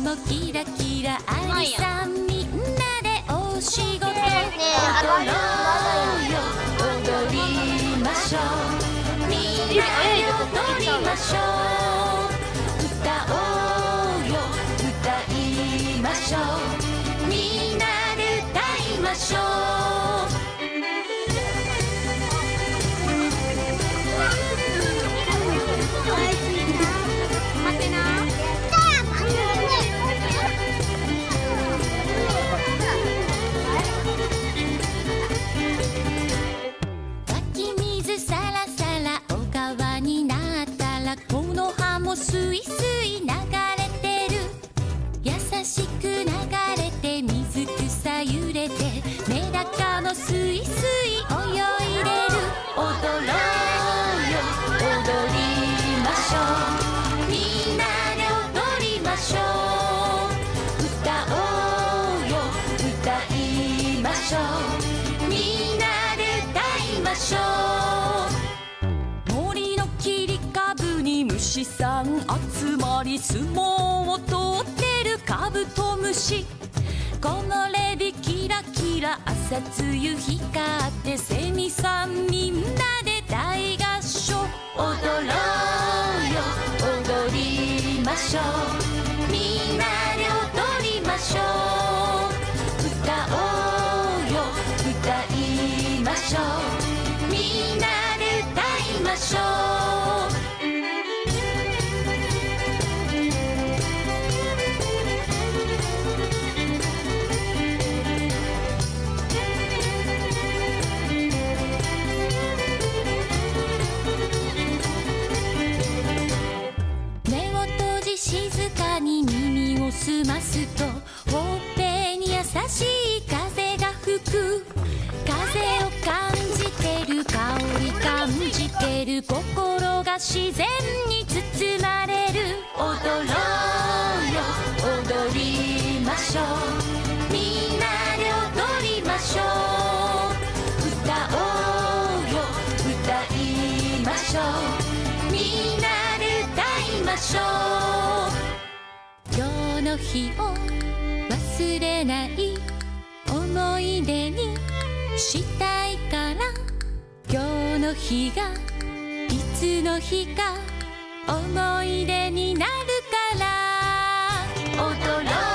もキラキラさんみんなでお仕事踊ろうよ踊りましょうみんなで踊りましょう歌おうよ歌いましょうみんなで歌いましょうてメダカもすいすい泳いでる踊ろうよ踊りましょう。みんなで踊りましょう歌おうよ歌いましょう。みんなで歌いましょう。森の切り株に虫さん集まり相撲を取ってるカブトムシ。木漏れ日キラキラ朝露光ってセミさんみんなで大合唱。踊ろうよ。踊りましょう。みんなで踊りましょう。耳を澄ますとほっぺに優しい。風が吹く風を感じてる香り感じてる心が自然に包まれる踊ろうよ踊りましょうみんなで踊りましょう歌おうよ歌い。ましょうみんなで歌い。ましょうの日を忘れない思い出にしたいから今日の日がいつの日か思い出になるから踊ろう